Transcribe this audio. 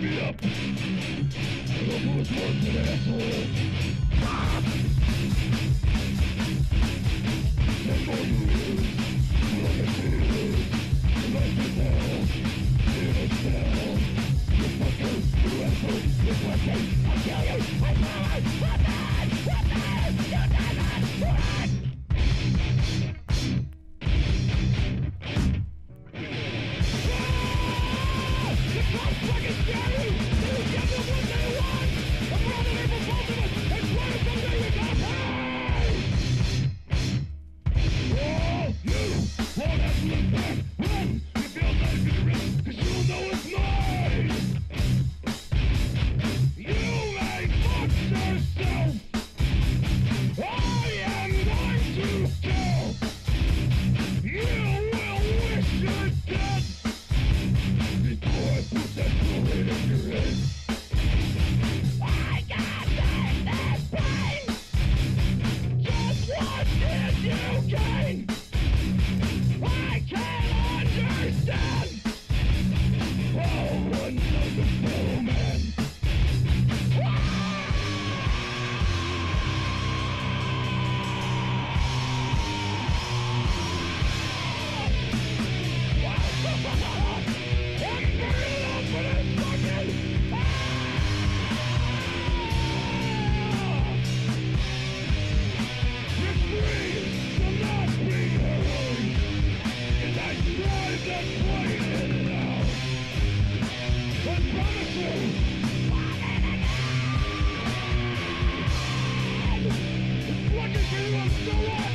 me up. The most working asshole. And for years, like a tears, like a hell, in a cell. You fucker, you asshole, you fucking, I'll kill you, I kill you, I'm dead, I'm Thank you.